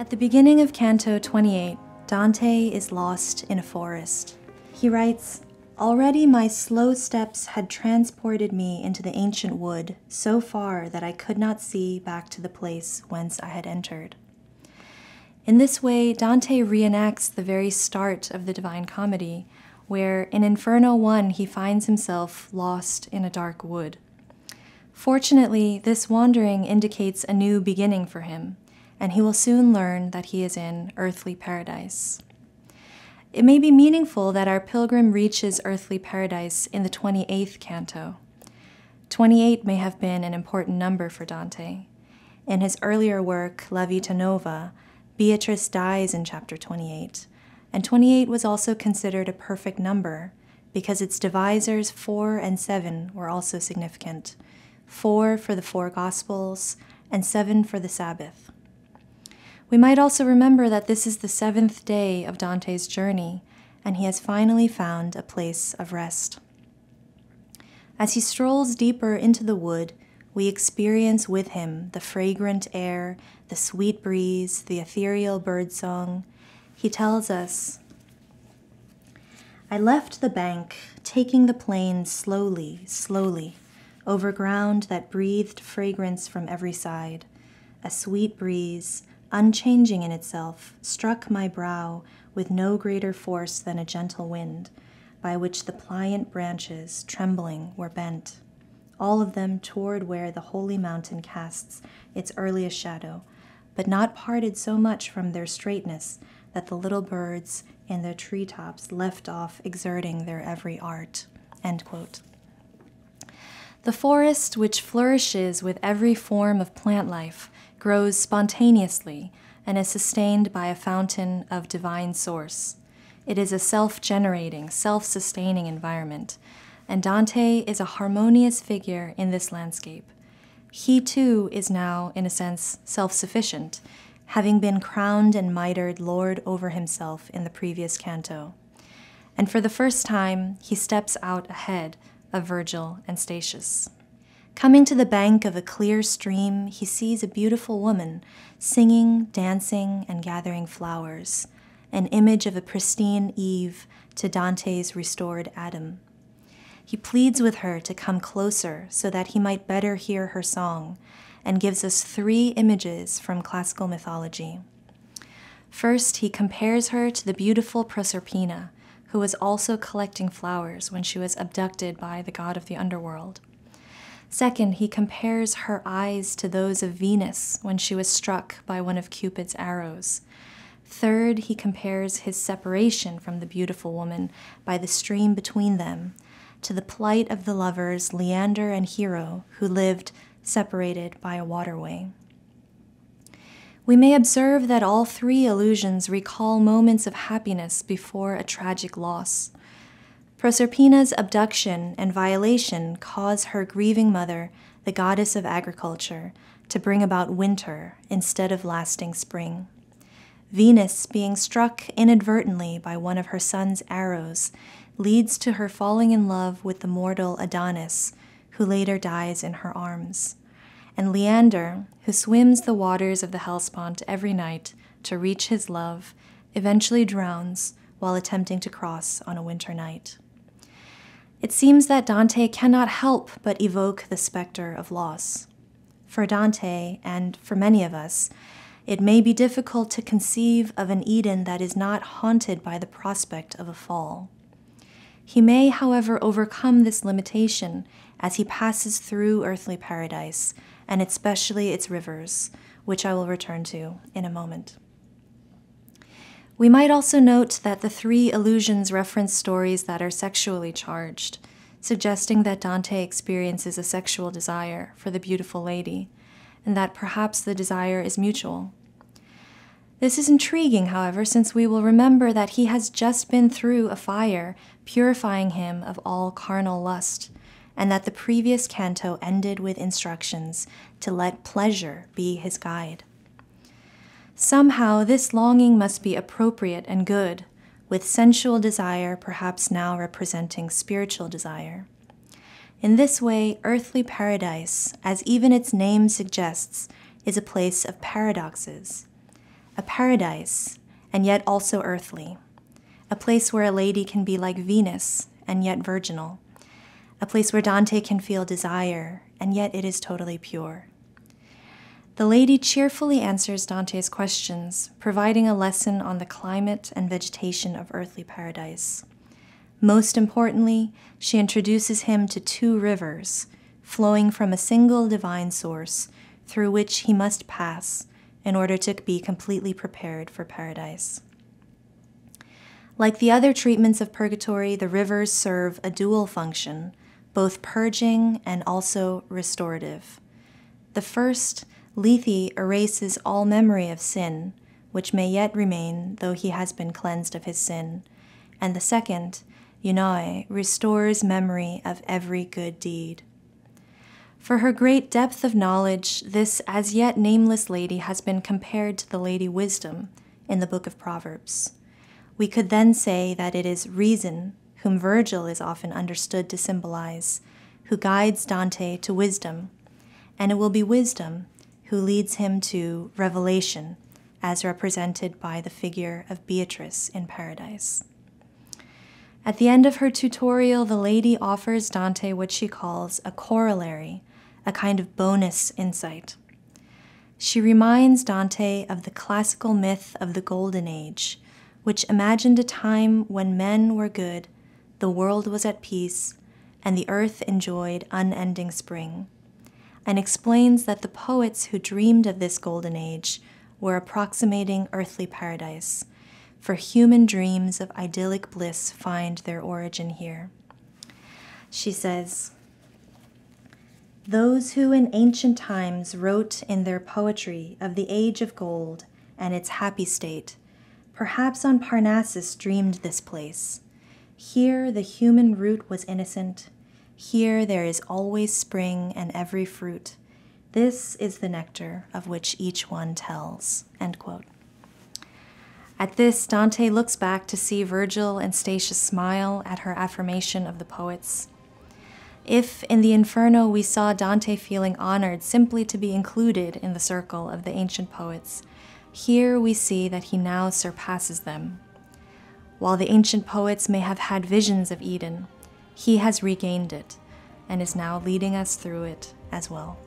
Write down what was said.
At the beginning of Canto 28, Dante is lost in a forest. He writes, Already my slow steps had transported me into the ancient wood so far that I could not see back to the place whence I had entered. In this way, Dante reenacts the very start of the Divine Comedy, where in Inferno 1 he finds himself lost in a dark wood. Fortunately, this wandering indicates a new beginning for him, and he will soon learn that he is in earthly paradise. It may be meaningful that our pilgrim reaches earthly paradise in the 28th canto. 28 may have been an important number for Dante. In his earlier work, La Vita Nuova, Beatrice dies in chapter 28, and 28 was also considered a perfect number because its divisors 4 and 7 were also significant four for the four Gospels, and seven for the Sabbath. We might also remember that this is the seventh day of Dante's journey, and he has finally found a place of rest. As he strolls deeper into the wood, we experience with him the fragrant air, the sweet breeze, the ethereal birdsong. He tells us, I left the bank, taking the plain slowly, slowly over ground that breathed fragrance from every side. A sweet breeze, unchanging in itself, struck my brow with no greater force than a gentle wind, by which the pliant branches, trembling, were bent, all of them toward where the holy mountain casts its earliest shadow, but not parted so much from their straightness that the little birds in their tree tops left off exerting their every art. The forest, which flourishes with every form of plant life, grows spontaneously and is sustained by a fountain of divine source. It is a self generating, self sustaining environment, and Dante is a harmonious figure in this landscape. He too is now, in a sense, self sufficient, having been crowned and mitred lord over himself in the previous canto. And for the first time, he steps out ahead of Virgil and Statius. Coming to the bank of a clear stream, he sees a beautiful woman singing, dancing, and gathering flowers, an image of a pristine Eve to Dante's restored Adam. He pleads with her to come closer so that he might better hear her song, and gives us three images from classical mythology. First, he compares her to the beautiful Proserpina, who was also collecting flowers when she was abducted by the god of the underworld. Second, he compares her eyes to those of Venus when she was struck by one of Cupid's arrows. Third, he compares his separation from the beautiful woman by the stream between them to the plight of the lovers Leander and Hero, who lived separated by a waterway we may observe that all three allusions recall moments of happiness before a tragic loss. Proserpina's abduction and violation cause her grieving mother, the goddess of agriculture, to bring about winter instead of lasting spring. Venus, being struck inadvertently by one of her son's arrows, leads to her falling in love with the mortal Adonis, who later dies in her arms and Leander, who swims the waters of the Hellespont every night to reach his love, eventually drowns while attempting to cross on a winter night. It seems that Dante cannot help but evoke the specter of loss. For Dante, and for many of us, it may be difficult to conceive of an Eden that is not haunted by the prospect of a fall. He may, however, overcome this limitation as he passes through earthly paradise and especially its rivers, which I will return to in a moment. We might also note that the three allusions reference stories that are sexually charged, suggesting that Dante experiences a sexual desire for the beautiful lady, and that perhaps the desire is mutual. This is intriguing, however, since we will remember that he has just been through a fire purifying him of all carnal lust and that the previous canto ended with instructions to let pleasure be his guide. Somehow, this longing must be appropriate and good, with sensual desire perhaps now representing spiritual desire. In this way, earthly paradise, as even its name suggests, is a place of paradoxes. a paradise, and yet also earthly, a place where a lady can be like Venus and yet virginal, a place where Dante can feel desire and yet it is totally pure. The lady cheerfully answers Dante's questions, providing a lesson on the climate and vegetation of earthly paradise. Most importantly, she introduces him to two rivers, flowing from a single divine source, through which he must pass in order to be completely prepared for paradise. Like the other treatments of purgatory, the rivers serve a dual function, both purging and also restorative. The first, Lethe erases all memory of sin, which may yet remain though he has been cleansed of his sin, and the second, Eunoe, restores memory of every good deed. For her great depth of knowledge, this as yet nameless lady has been compared to the Lady Wisdom in the book of Proverbs. We could then say that it is reason, whom Virgil is often understood to symbolize, who guides Dante to wisdom, and it will be wisdom who leads him to revelation, as represented by the figure of Beatrice in Paradise. At the end of her tutorial, the lady offers Dante what she calls a corollary, a kind of bonus insight. She reminds Dante of the classical myth of the Golden Age, which imagined a time when men were good, the world was at peace, and the earth enjoyed unending spring, and explains that the poets who dreamed of this Golden Age were approximating earthly paradise for human dreams of idyllic bliss find their origin here. She says, Those who in ancient times wrote in their poetry of the age of gold and its happy state, perhaps on Parnassus dreamed this place. Here the human root was innocent. Here there is always spring and every fruit. This is the nectar of which each one tells. At this, Dante looks back to see Virgil and Statius smile at her affirmation of the poets. If in the Inferno we saw Dante feeling honored simply to be included in the circle of the ancient poets, here we see that he now surpasses them. While the ancient poets may have had visions of Eden, he has regained it and is now leading us through it as well.